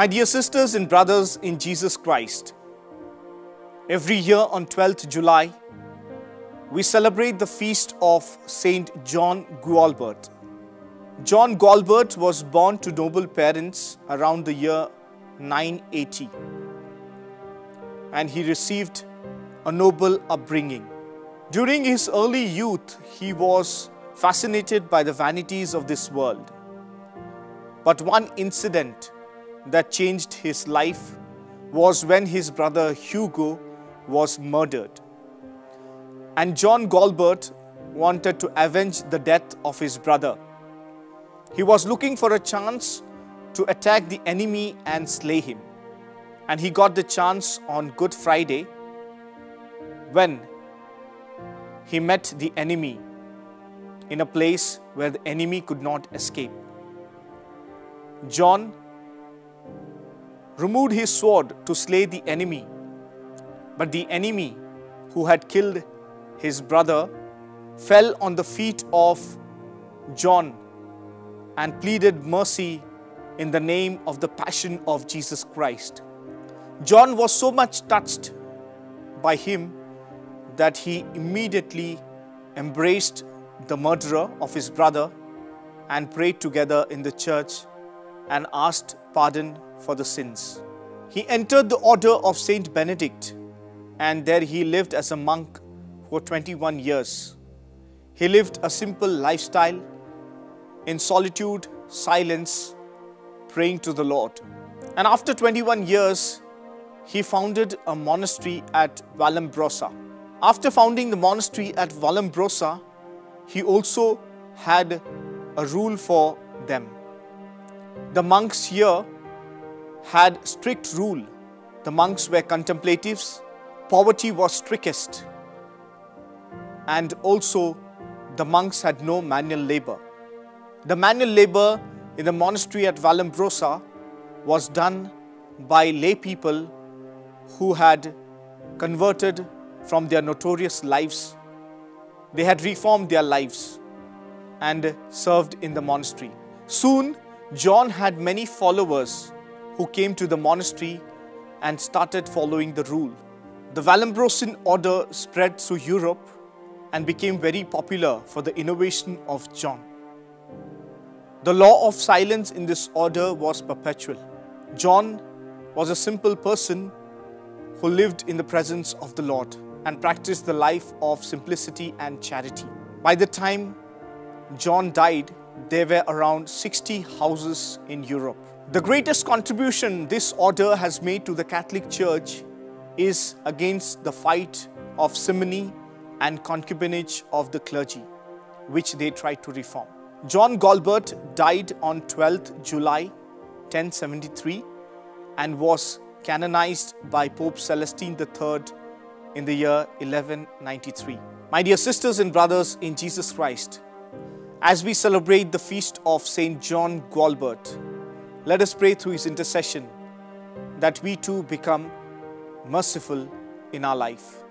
My dear sisters and brothers in Jesus Christ, every year on 12th July, we celebrate the feast of Saint John Gualbert. John Gualbert was born to noble parents around the year 980 and he received a noble upbringing. During his early youth, he was fascinated by the vanities of this world. But one incident that changed his life was when his brother Hugo was murdered. And John Gualbert wanted to avenge the death of his brother. He was looking for a chance to attack the enemy and slay him. And he got the chance on Good Friday when he met the enemy in a place where the enemy could not escape. John removed his sword to slay the enemy, but the enemy who had killed his brother fell on the feet of John and pleaded mercy in the name of the passion of Jesus Christ. John was so much touched by him that he immediately embraced the murderer of his brother and prayed together in the church and asked pardon for the sins. He entered the order of Saint Benedict and there he lived as a monk for 21 years. He lived a simple lifestyle in solitude, silence, praying to the Lord. And after 21 years, he founded a monastery at Vallombrosa. After founding the monastery at Vallombrosa, he also had a rule for them. The monks here had strict rule. The monks were contemplatives, poverty was strictest, and also the monks had no manual labor. The manual labor in the monastery at Vallombrosa was done by lay people who had converted from their notorious lives. They had reformed their lives and served in the monastery. Soon, John had many followers who came to the monastery and started following the rule. The Vallombrosan order spread through Europe and became very popular for the innovation of John. The law of silence in this order was perpetual. John was a simple person who lived in the presence of the Lord and practiced the life of simplicity and charity. By the time John died, there were around 60 houses in Europe. The greatest contribution this order has made to the Catholic Church is against the fight of simony and concubinage of the clergy, which they tried to reform. John Gualbert died on 12th July 1073 and was canonized by Pope Celestine III in the year 1193. My dear sisters and brothers in Jesus Christ, as we celebrate the feast of Saint John Gualbert, let us pray through his intercession that we too become merciful in our life.